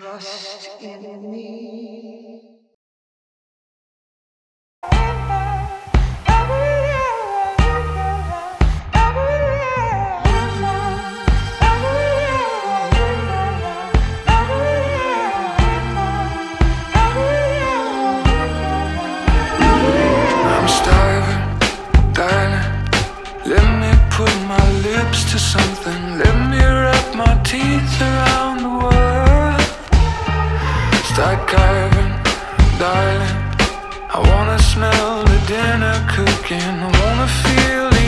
Trust in me. heaven, darling. I wanna smell the dinner cooking. I wanna feel the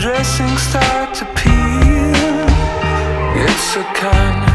dressing start to peel It's a kind